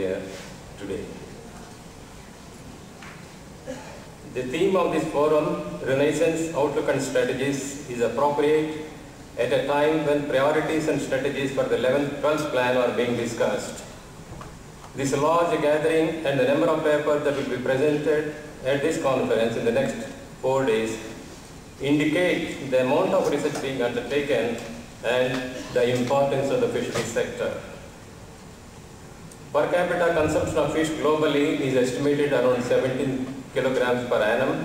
here today. The theme of this forum, Renaissance Outlook and Strategies, is appropriate at a time when priorities and strategies for the 11th, 12th plan are being discussed. This large gathering and the number of papers that will be presented at this conference in the next four days indicate the amount of research being undertaken and the importance of the fisheries sector. Per capita consumption of fish globally is estimated around 17 kilograms per annum,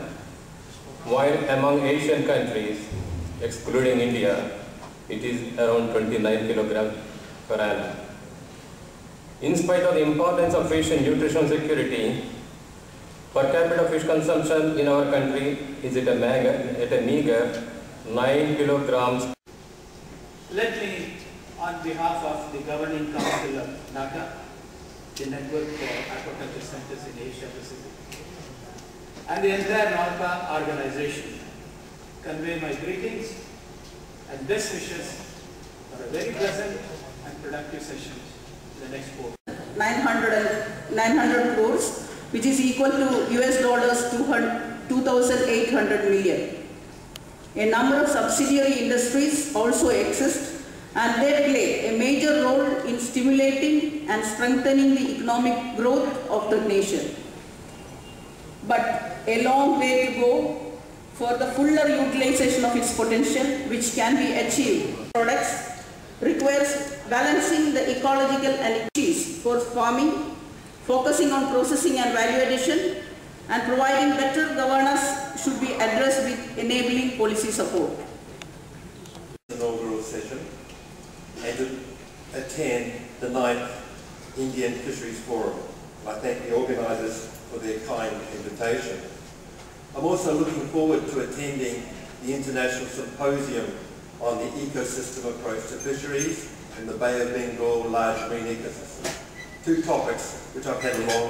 while among Asian countries, excluding India, it is around 29 kilograms per annum. In spite of the importance of fish in nutritional security, per capita fish consumption in our country is at a, meager, at a meager 9 kilograms. Let me, on behalf of the governing council of NACA, the Network for Aquaculture Centers in Asia Pacific, and the entire NACA organization, convey my greetings and best wishes for a very pleasant and productive session in the next four. 900, 900 crores, which is equal to US dollars 200 2,800 million. A number of subsidiary industries also exist and they play a major role in stimulating and strengthening the economic growth of the nation. But a long way to go for the fuller utilization of its potential which can be achieved. Products requires balancing the ecological issues for farming, focusing on processing and value addition, and providing better governance should be addressed with enabling policy support. inaugural session and to attend the ninth Indian Fisheries Forum. I thank the organisers for their kind invitation. I'm also looking forward to attending the International Symposium on the ecosystem approach to fisheries in the Bay of Bengal large marine ecosystem. Two topics which I've had a long